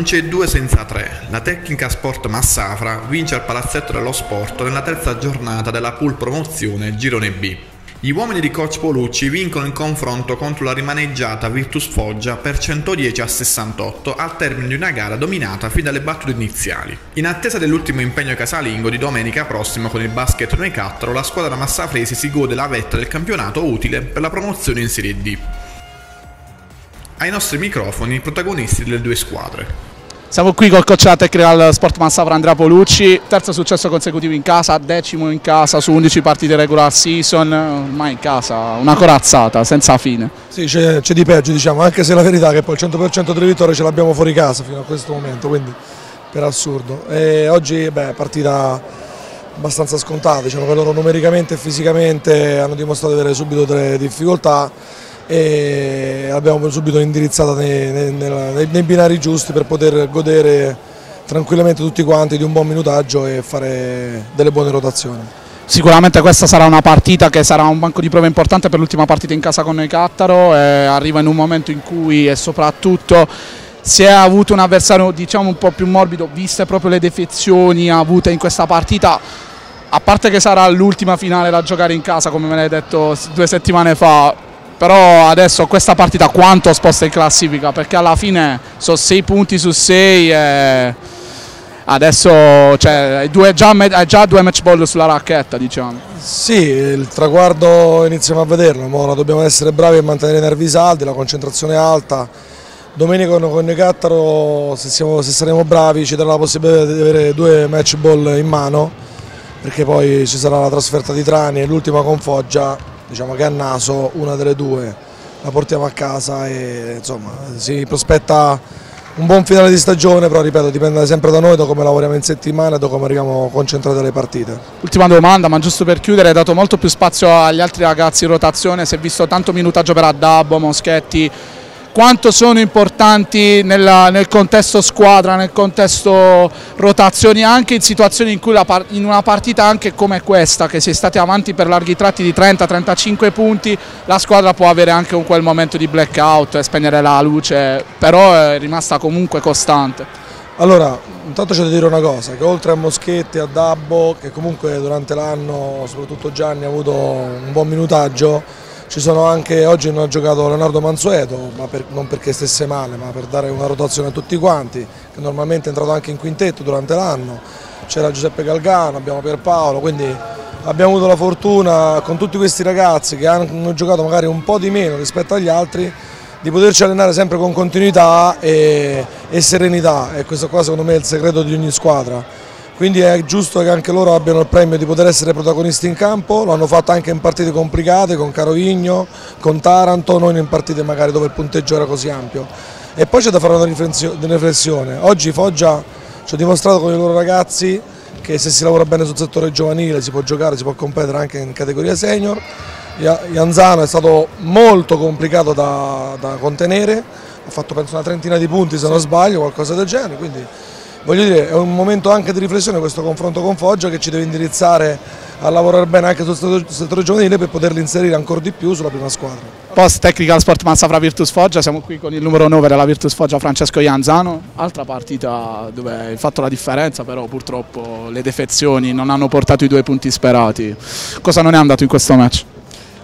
Non c'è due senza tre. La tecnica Sport Massafra vince al Palazzetto dello Sport nella terza giornata della pool promozione Girone B. Gli uomini di coach Polucci vincono il confronto contro la rimaneggiata Virtus Foggia per 110 a 68 al termine di una gara dominata fin dalle battute iniziali. In attesa dell'ultimo impegno casalingo di domenica prossima con il basket noi 4, la squadra massafresi si gode la vetta del campionato utile per la promozione in Serie D ai nostri microfoni i protagonisti delle due squadre. Siamo qui col coach tecnical Sport Massafra Andrea Polucci, terzo successo consecutivo in casa, decimo in casa su 11 partite regular season, ormai in casa una corazzata senza fine. Sì, c'è, di peggio diciamo, anche se la verità è che poi il 100% delle vittorie ce l'abbiamo fuori casa fino a questo momento, quindi per assurdo. E oggi beh, partita abbastanza scontata, diciamo che loro numericamente e fisicamente hanno dimostrato di avere subito delle difficoltà e l'abbiamo subito indirizzata nei, nei, nei, binari giusti per poter godere tranquillamente tutti quanti di un buon minutaggio e fare delle buone rotazioni. Sicuramente questa sarà una partita che sarà un banco di prova importante per l'ultima partita in casa con noi Cattaro, arriva in un momento in cui e soprattutto si è avuto un avversario diciamo un po' più morbido, viste proprio le defezioni avute in questa partita, a parte che sarà l'ultima finale da giocare in casa come me l'hai detto due settimane fa, però adesso questa partita quanto sposta in classifica perché alla fine sono 6 punti su 6 e adesso cioè, due, già, già, due match ball sulla racchetta diciamo. Sì, il traguardo iniziamo a vederlo, Mora. dobbiamo essere bravi a mantenere i nervi saldi, la concentrazione alta. Domenica con noi Cattaro, se, siamo, se saremo bravi, ci darà la possibilità di avere due match ball in mano, perché poi ci sarà la trasferta di Trani e l'ultima con Foggia diciamo che a naso una delle due la portiamo a casa e insomma si prospetta un buon finale di stagione, però ripeto dipende sempre da noi, da come lavoriamo in settimana e da come arriviamo concentrati alle partite. Ultima domanda, ma giusto per chiudere, hai dato molto più spazio agli altri ragazzi in rotazione, si è visto tanto minutaggio per Addabbo, Moschetti, quanto sono importanti nella, nel contesto squadra, nel contesto rotazioni, anche in situazioni in cui la, in una partita anche come questa, che si è stati avanti per larghi tratti di 30-35 punti, la squadra può avere anche un quel momento di blackout e spegnere la luce, però è rimasta comunque costante. Allora, intanto c'è da dire una cosa, che oltre a Moschetti a Dabbo, che comunque durante l'anno, soprattutto Gianni, ha avuto un buon minutaggio, ci sono anche, oggi non ha giocato Leonardo Mansueto, ma per, non perché stesse male, ma per dare una rotazione a tutti quanti, che normalmente è entrato anche in quintetto durante l'anno. C'era Giuseppe Galgano, abbiamo Pierpaolo, quindi abbiamo avuto la fortuna con tutti questi ragazzi che hanno giocato magari un po' di meno rispetto agli altri, di poterci allenare sempre con continuità e, e serenità e questo qua secondo me è il segreto di ogni squadra quindi è giusto che anche loro abbiano il premio di poter essere protagonisti in campo, lo hanno fatto anche in partite complicate con Carovigno, con Taranto, non in partite magari dove il punteggio era così ampio. E poi c'è da fare una riflessione, oggi Foggia ci ha dimostrato con i loro ragazzi che se si lavora bene sul settore giovanile si può giocare, si può competere anche in categoria senior, Ianzano è stato molto complicato da, da contenere, ha fatto penso una trentina di punti se non sbaglio, qualcosa del genere, quindi voglio dire, è un momento anche di riflessione questo confronto con Foggia che ci deve indirizzare a lavorare bene anche sul settore giovanile per poterli inserire ancora di più sulla prima squadra. Post Technical Sport Massafra Virtus Foggia, siamo qui con il numero 9 della Virtus Foggia Francesco Ianzano, altra partita dove hai fatto la differenza però purtroppo le defezioni non hanno portato i due punti sperati. Cosa non è andato in questo match?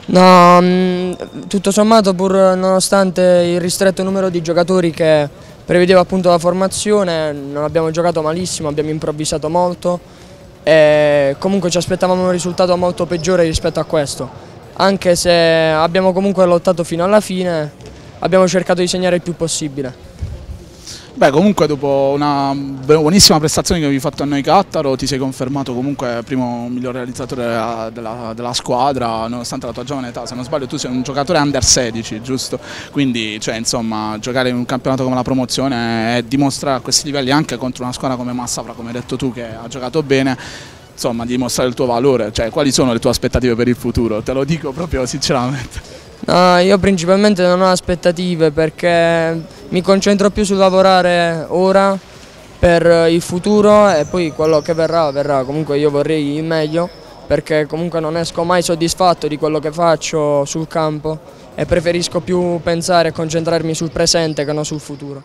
No, mm, tutto sommato pur nonostante il ristretto numero di giocatori che prevedeva appunto la formazione, non abbiamo giocato malissimo, abbiamo improvvisato molto e comunque ci aspettavamo un risultato molto peggiore rispetto a questo. Anche se abbiamo comunque lottato fino alla fine, abbiamo cercato di segnare il più possibile. Beh, comunque dopo una buonissima prestazione che avevi fatto a noi Cattaro ti sei confermato comunque primo miglior realizzatore della, della, della, squadra nonostante la tua giovane età, se non sbaglio tu sei un giocatore under 16, giusto? Quindi cioè, insomma giocare in un campionato come la promozione e dimostrare a questi livelli anche contro una squadra come Massafra, come hai detto tu che ha giocato bene, insomma dimostrare il tuo valore, cioè quali sono le tue aspettative per il futuro? Te lo dico proprio sinceramente. No, io principalmente non ho aspettative perché mi concentro più sul lavorare ora per il futuro e poi quello che verrà verrà. Comunque io vorrei il meglio perché comunque non esco mai soddisfatto di quello che faccio sul campo e preferisco più pensare e concentrarmi sul presente che non sul futuro.